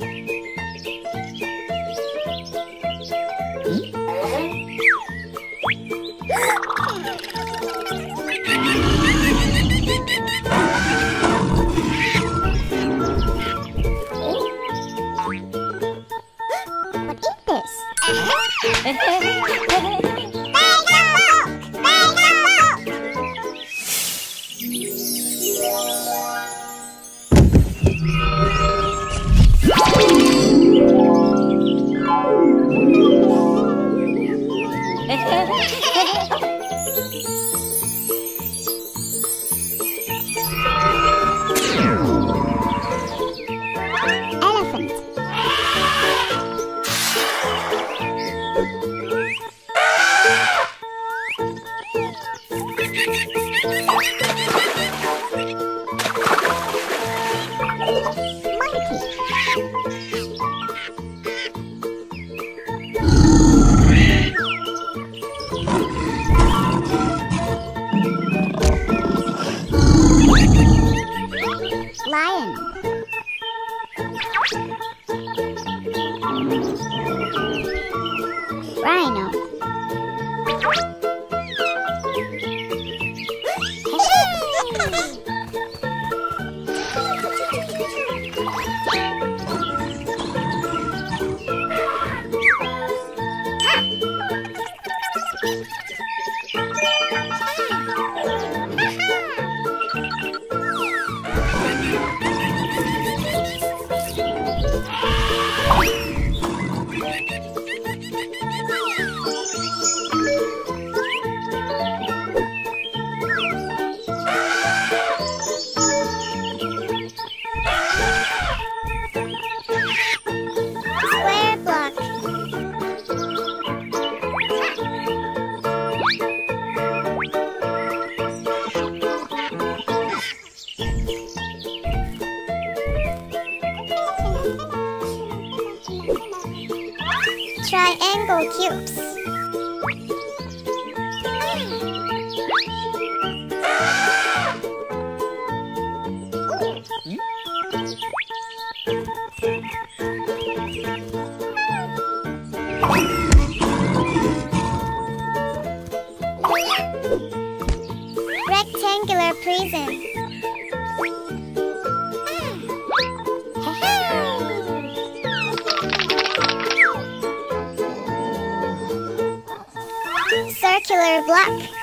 What is this? Elephant. Monkey. Rhino. Triangle cubes. Rectangular prison. Circular block.